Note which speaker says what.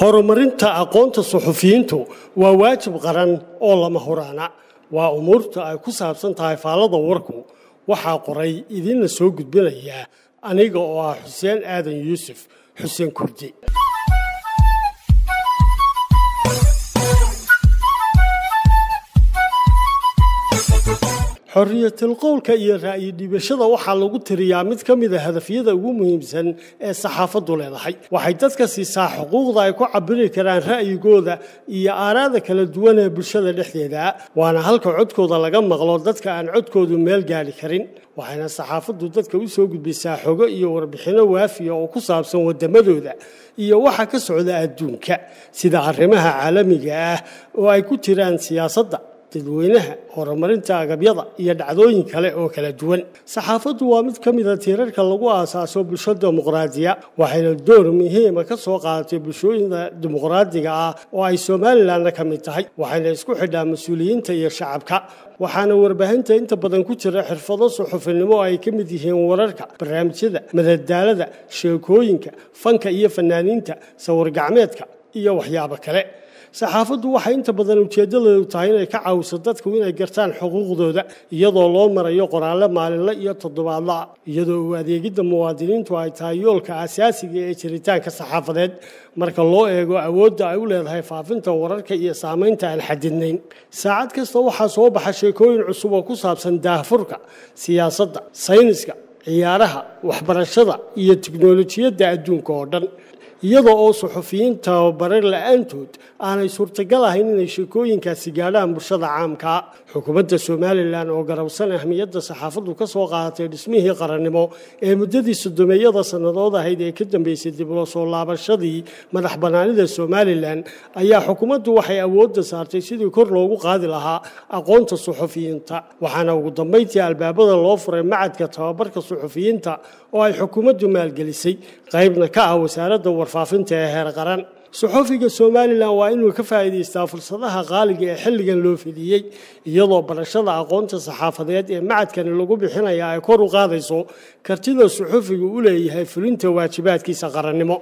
Speaker 1: horumarinta aqoonta suxufiyiintu waa waajib qaran oo lama huraana. Waa umuurta ay ku saabsan tahay faallada warku. Waxaa qoray idinla soo gudbinayaa aniga oo ah xuseen aadan yuusuf xuseen kurdi xorriyatilqowlka iyo ra'yi dhibashada waxaa lagu tiriyaa mid ka mida hadafyada ugu muhiimsan ee saxaafaddu leedahay. Waxay dadka siisaa xuquuqda ay ku cabiri karaan ra'yigooda iyo aaraada kala duwan ee bulshada dhexdeeda waana halka codkooda laga maqlo dadka aan codkoodu meel gaadhi karin. Waxayna saxaafaddu dadka u soo gudbisaa xogo iyo warbixinno waafiya oo ku saabsan waddamadooda iyo waxa ka socda adduunka sida arrimaha caalamiga ah oo ay ku jiraan siyaasadda dadweynaha horumarinta agabyada iyo dhacdooyin kale oo kala duwan. Saxaafaddu waa mid ka mida tiirarka lagu aasaaso bulsho dimuqraadiya waxayna door muhiima ka soo qaadatay bulshooyinka dimuqraadiga ah oo ay somalilanna ka mid tahay waxayna isku xidhaa mas'uuliyiinta iyo shacabka. Waxaana warbaahinta inta badan ku jira xirfado suxufinimo ay ka mid yihiin wararka barnaamijyada madadaalada sheekooyinka fanka iyo fanaaniinta sawir-gacmeedka iyo waxyaabo kale. Saxaafaddu waxay inta badan ujeedadeedu tahay inay ka caawiso dadku inay gartaan xuquuqdooda iyadoo loo marayo qoraallo maalinle iyo toddobaadla iyadoo u adeegidda muwaadiniintu ay tahay yoolka asaasiga ee jiritaanka saxaafadeed. Marka loo eego awoodda ay u leedahay faafinta wararka iyo saamaynta aan xadidnayn. Saacad kasta waxaa soo baxa sheekooyin cusub oo ku saabsan daahfurka siyaasadda sayniska ciyaaraha waxbarashada iyo tiknolojiyadda adduunka oo dhan iyadoo oo suxufiyiin tababarar la'aantood aanay suurtagal ahayn inay sheekooyinkaasi gaadhaan bulshada caamkaa xukuumadda somalilan oo garowsan ahmiyadda saxaafaddu ka soo qaadatay dhismihii qarannimo ee muddadii sodomeeyada sannadood ahayd ee ka dambeysay dib loo soo laabashadii madax bannaanida somalilan ayaa xukuumaddu waxay awoodda saartay sidii kor loogu qaadi lahaa aqoonta suxufiyiinta. Waxaana ugu dambayntii albaabada loo furay macadka tababarka suxufiyiinta oo ay xukuumaddu maalgelisay qaybna ka ah wasaaradda warfaafinta ee heer qaran suxufiga somalilan waa inuu ka faa'iidaystaa fursadaha qaaliga ee xilligan loo fidiyey iyadoo barashada aqoonta saxaafadeed ee macadkani lagu bixinaya ay kor u qaadayso kartida suxufigu u leeyahay fulinta waajibaadkiisa qarannimo